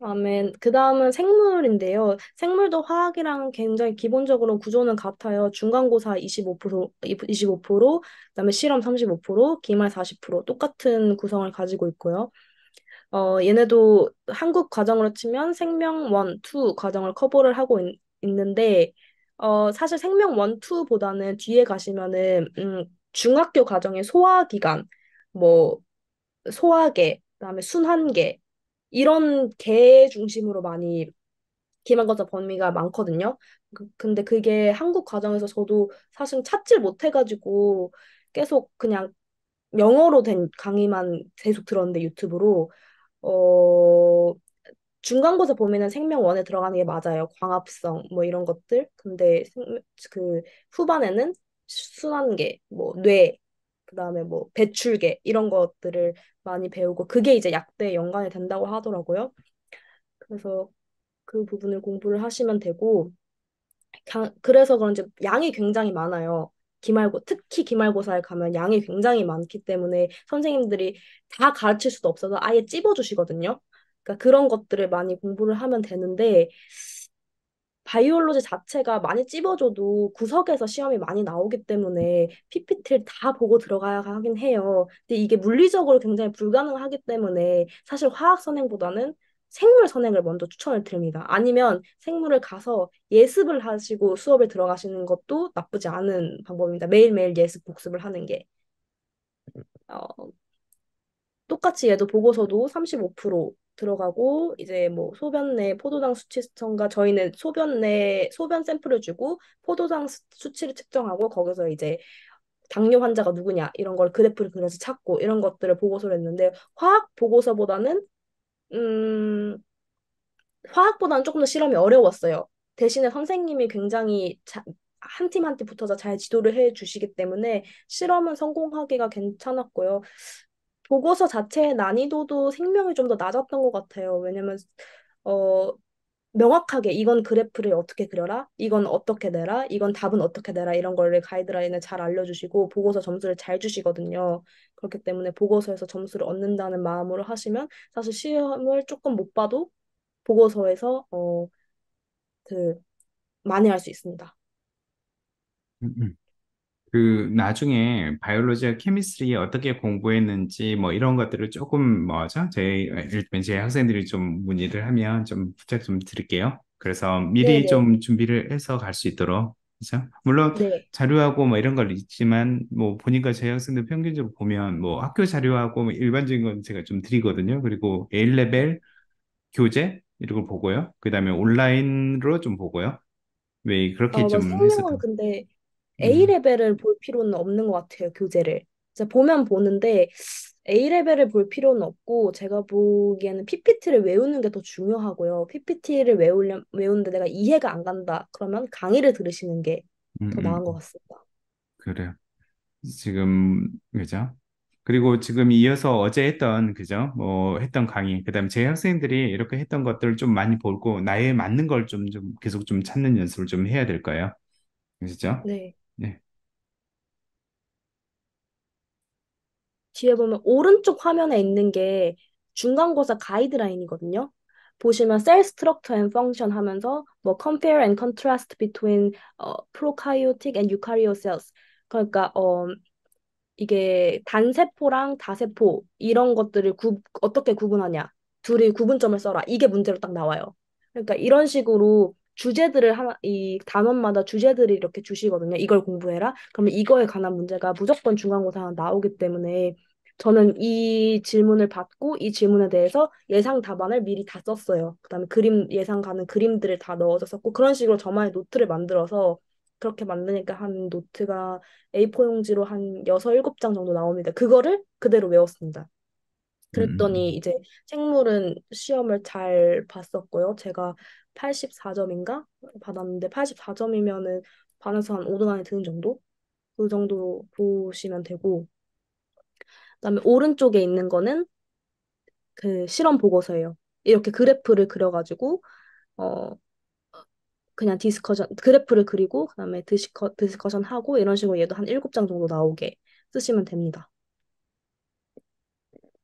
다음엔, 그 다음은 생물인데요. 생물도 화학이랑 굉장히 기본적으로 구조는 같아요. 중간고사 25%, 25%, 그다음에 실험 35%, 기말 40% 똑같은 구성을 가지고 있고요. 어, 얘네도 한국 과정으로 치면 생명 1, 2 과정을 커버를 하고 있, 있는데, 어, 사실 생명 1, 2보다는 뒤에 가시면은, 음, 중학교 과정의 소화기관, 뭐, 소화계, 그다음에 순환계, 이런 개 중심으로 많이 기말고사 범위가 많거든요. 그, 근데 그게 한국 과정에서 저도 사실 찾질 못해가지고 계속 그냥 영어로 된 강의만 계속 들었는데 유튜브로 어 중간고사 보면은 생명원에 들어가는 게 맞아요. 광합성 뭐 이런 것들. 근데 생, 그 후반에는 순환계, 뭐 뇌, 그다음에 뭐 배출계 이런 것들을 많이 배우고 그게 이제 약대에 연관이 된다고 하더라고요. 그래서 그 부분을 공부를 하시면 되고 가- 그래서 그런지 양이 굉장히 많아요. 기말고 특히 기말고사에 가면 양이 굉장히 많기 때문에 선생님들이 다 가르칠 수도 없어서 아예 찝어 주시거든요. 그러니까 그런 것들을 많이 공부를 하면 되는데 바이올로지 자체가 많이 찝어줘도 구석에서 시험이 많이 나오기 때문에 PPT를 다 보고 들어가야 하긴 해요. 근데 이게 물리적으로 굉장히 불가능하기 때문에 사실 화학 선행보다는 생물 선행을 먼저 추천을 드립니다. 아니면 생물을 가서 예습을 하시고 수업에 들어가시는 것도 나쁘지 않은 방법입니다. 매일매일 예습 복습을 하는 게. 어, 똑같이 얘도 보고서도 35% 들어가고 이제 뭐 소변 내 포도당 수치 첨가 저희는 소변 내 소변 샘플을 주고 포도당 수- 수치를 측정하고 거기서 이제 당뇨 환자가 누구냐 이런 걸 그래프를 그려서 찾고 이런 것들을 보고서를 했는데 화학 보고서보다는 음 화학보다는 조금 더 실험이 어려웠어요. 대신에 선생님이 굉장히 한팀 한 팀 붙어서 잘 지도를 해 주시기 때문에 실험은 성공하기가 괜찮았고요. 보고서 자체의 난이도도 생명이 좀 더 낮았던 것 같아요. 왜냐면 어 명확하게 이건 그래프를 어떻게 그려라, 이건 어떻게 내라, 이건 답은 어떻게 내라 이런 거를 가이드라인을 잘 알려주시고 보고서 점수를 잘 주시거든요. 그렇기 때문에 보고서에서 점수를 얻는다는 마음으로 하시면 사실 시험을 조금 못 봐도 보고서에서 어그 많이 할수 있습니다. 음, 음. 그 나중에 바이올로지와 케미스트리 어떻게 공부했는지 뭐 이런 것들을 조금 뭐죠? 제 일단 제 학생들이 좀 문의를 하면 좀 부탁 좀 드릴게요. 그래서 미리 네네. 좀 준비를 해서 갈 수 있도록 그죠? 물론 네. 자료하고 뭐 이런 걸 있지만 뭐 보니까 제 학생들 평균적으로 보면 뭐 학교 자료하고 뭐 일반적인 건 제가 좀 드리거든요. 그리고 A레벨 교재 이런 걸 보고요. 그다음에 온라인으로 좀 보고요. 왜 그렇게 어, 뭐좀 생명은 했었던 근데 음, A레벨을 볼 필요는 없는 것 같아요, 교재를. 제가 보면 보는데 A레벨을 볼 필요는 없고 제가 보기에는 PPT를 외우는 게 더 중요하고요. PPT를 외우려, 외우는데 내가 이해가 안 간다. 그러면 강의를 들으시는 게 음, 더 음. 나은 것 같습니다. 그래요. 지금 그죠? 그리고 지금 이어서 어제 했던 그죠? 뭐 했던 강의, 그다음에 제 학생들이 이렇게 했던 것들을 좀 많이 보고 나에 맞는 걸 좀 좀 계속 좀 찾는 연습을 좀 해야 될 거예요. 그죠? 네. 네. 뒤에 보면 오른쪽 화면에 있는 게 중간고사 가이드라인이거든요. 보시면 cell structure and function 하면서 뭐 compare and contrast between 어, prokaryotic and eukaryote cells. 그러니까 어, 이게 단세포랑 다세포 이런 것들을 구, 어떻게 구분하냐. 둘이 구분점을 써라. 이게 문제로 딱 나와요. 그러니까 이런 식으로 주제들을 하나, 이 단원마다 주제들이 이렇게 주시거든요. 이걸 공부해라. 그러면 이거에 관한 문제가 무조건 중간고사 나오기 때문에 저는 이 질문을 받고 이 질문에 대해서 예상 답안을 미리 다 썼어요. 그다음에 그림 예상 가는 그림들을 다 넣어서 썼고 그런 식으로 저만의 노트를 만들어서 그렇게 만드니까 한 노트가 A4 용지로 한 6, 7장 정도 나옵니다. 그거를 그대로 외웠습니다. 음, 그랬더니 음, 이제 생물은 시험을 잘 봤었고요. 제가 84점인가 받았는데 84점이면은 반에서 한 5등 안에 드는 정도? 그 정도 보시면 되고 그다음에 오른쪽에 있는 거는 그 실험 보고서예요. 이렇게 그래프를 그려가지고 어 그냥 discussion 그래프를 그리고 그다음에 discu- discussion 하고 이런 식으로 얘도 한 일곱 장 정도 나오게 쓰시면 됩니다.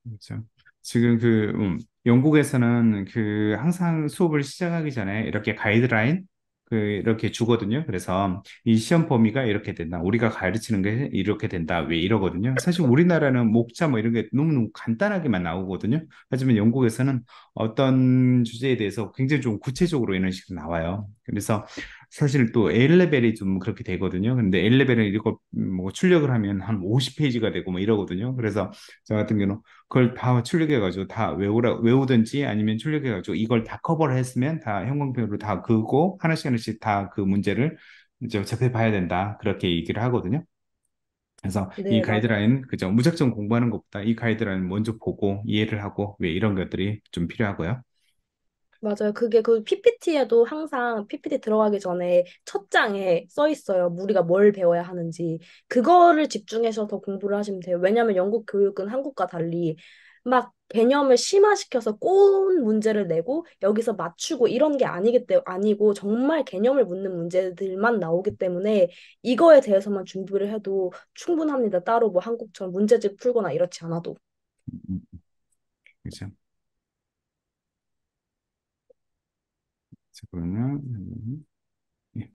음. 그렇죠. 지금 그, 음, 영국에서는 그 항상 수업을 시작하기 전에 이렇게 가이드라인 그 이렇게 주거든요. 그래서 이 시험 범위가 이렇게 된다. 우리가 가르치는 게 이렇게 된다. 왜 이러거든요. 사실 우리나라는 목차 뭐 이런 게 너무너무 간단하게만 나오거든요. 하지만 영국에서는 어떤 주제에 대해서 굉장히 좀 구체적으로 이런 식으로 나와요. 그래서 사실 또 A레벨이 좀 그렇게 되거든요. 근데 A레벨은 이거 뭐 출력을 하면 한 50페이지가 되고 뭐 이러거든요. 그래서 저 같은 경우는 그걸 다 출력해가지고 다 외우라, 외우든지 아니면 출력해가지고 이걸 다 커버를 했으면 다 형광펜으로 다 그고 하나씩 하나씩 다 그 문제를 이제 접해봐야 된다. 그렇게 얘기를 하거든요. 그래서 이 네, 맞아요. 가이드라인, 그죠? 무작정 공부하는 것보다 이 가이드라인 먼저 보고 이해를 하고 왜 이런 것들이 좀 필요하고요. 맞아요. 그게 그 PPT에도 항상 PPT 들어가기 전에 첫 장에 써 있어요. 우리가 뭘 배워야 하는지. 그거를 집중해서 더 공부를 하시면 돼요. 왜냐하면 영국 교육은 한국과 달리 막 개념을 심화시켜서 꼬운 문제를 내고 여기서 맞추고 이런 게 아니기 때 아니고 정말 개념을 묻는 문제들만 나오기 때문에 이거에 대해서만 준비를 해도 충분합니다. 따로 뭐 한국처럼 문제집 풀거나 이렇지 않아도. 그죠? 자, 그러면